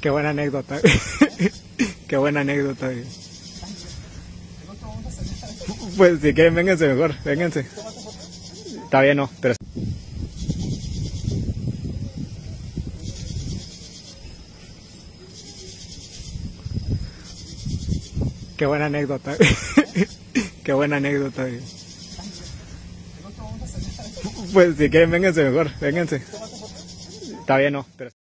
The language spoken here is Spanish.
Qué buena anécdota. Qué buena anécdota. Pues si quieren, vénganse mejor, vénganse. Está bien, no, pero... Qué buena anécdota. Qué buena anécdota. Pues si quieren, vénganse mejor, vénganse. Está bien, no, pero...